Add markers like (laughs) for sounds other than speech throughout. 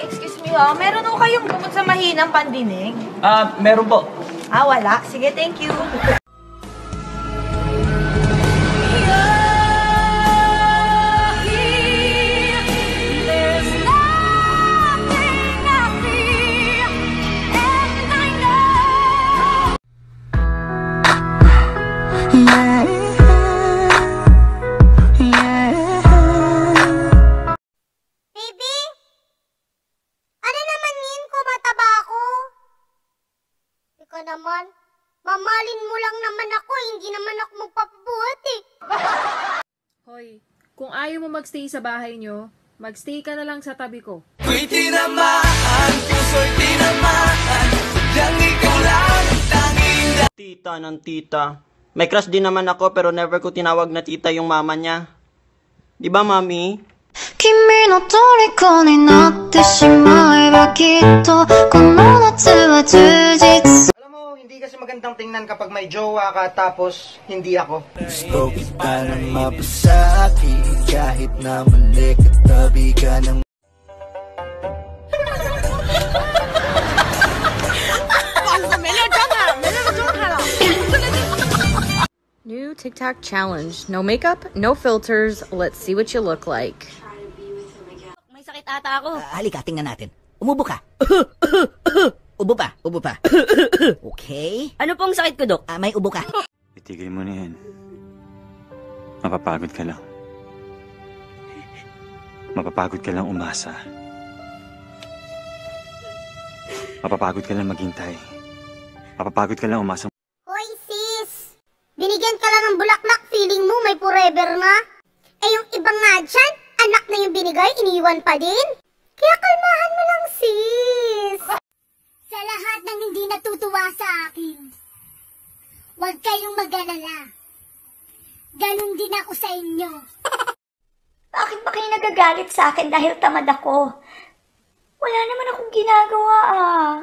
Excuse me ha, meron ho kayong gamot sa mahinang pandinig? Ah, meron po. Ah, wala. Sige, thank you. (laughs) naman, mamalin mo lang naman ako, hindi naman ako magpapabuhat eh. (laughs) Hoy, kung ayaw mo magstay sa bahay nyo, magstay ka na lang sa tabi ko. Ko'y tinamaan, puso'y tinamaan Sadyang ikaw lang ang tanging Tita ng tita. May crush din naman ako pero never ko tinawag na tita yung mama niya. Di ba, mami? 君の虜になってしまえばきっとこの夏は充実 Alam mo, hindi kasi magandang tingnan kapag may jowa ka tapos hindi ako. Gusto kita na mabasaki Kahit na mali katabi ka ng New TikTok challenge. No makeup, no filters. Let's see what you look like. May sakit ata ako. Ah, halika, tingnan natin. Umubo ka. (laughs) ubo pa, ubo pa. (coughs) Okay. Ano pong sakit ko, Dok? Ah, may ubo ka. Itigil mo na yan. Mapapagod ka lang. Mapapagod ka lang umasa. Mapapagod ka lang maghintay. Mapapagod ka lang umasa. Hoy sis, binigyan ka lang ng bulaklak, feeling mo may forever na? Eh yung ibang nga dyan, anak na yung binigay, iniwan pa din? Kaya kalmahan mo lang sis. Sa lahat ng hindi natutuwa sa akin, huwag kayong mag-alala. Ganon din ako sa inyo. (laughs) Bakit ba kayo nagagalit sa akin dahil tamad ako? Wala naman akong ginagawa ah. (laughs)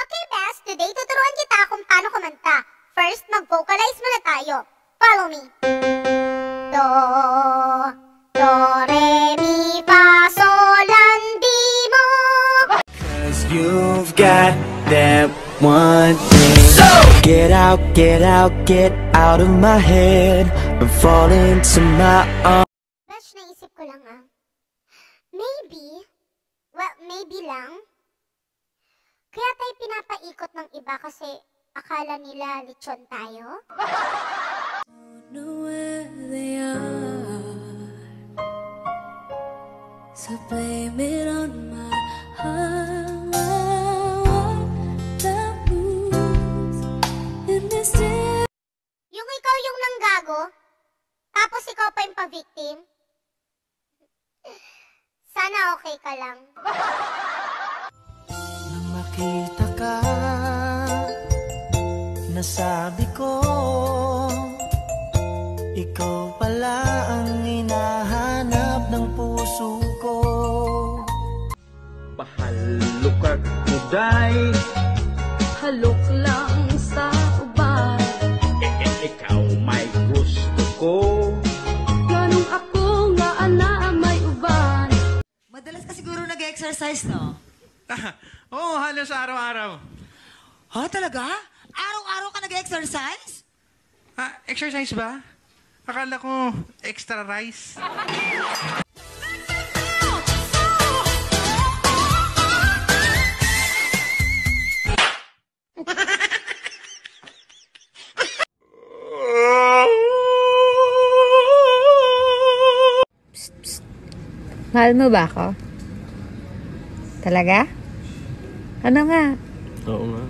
Okay, Bess, today tuturuan kita kung paano kumanta. First, mag-vocalize muna tayo. Follow me. Do, you've got that one thing So Get out, get out, get out of my head And fall into my arms Besh, naisip ko lang ah. Maybe, well, maybe lang. Kaya tayo pinapaikot ng iba kasi akala nila lechon tayo? (laughs) know where they are. So blame it on my ka lang. Nang makita ka Nasabi ko Ikaw pala ang hinahanap ng puso ko Pahalukak muday. Halok nag-exercise, no? (laughs) Oo, oh, halos araw-araw. Ha, talaga? Araw-araw ka nag-exercise? Ah, exercise ba? Akala ko extra rice. Mahal mo ba ako? Talaga? Ano nga? Oo nga.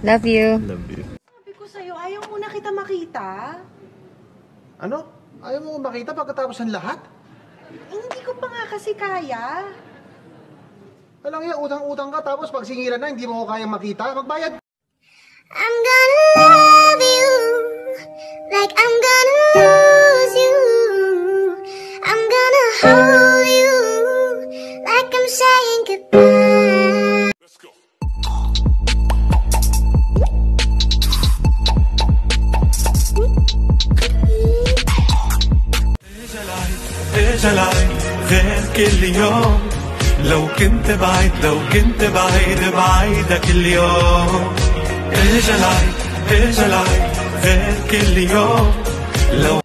Love you. Love you. Sabi ko sa'yo, ayaw mo na kita makita. Ano? Ayaw mo makita pagkatapos ng lahat? Eh, hindi ko pa nga kasi kaya. Alam nga, utang-utang ka tapos pag singilan na, hindi mo ko kayang makita. Magbayad I'm gonna love you like I'm gonna lose كنت العين غير كل يوم. لو كنت بعيد لو كنت بعيد بعيدة كل اجا العيد اجا إيه العيد إيه غير كل يوم. لو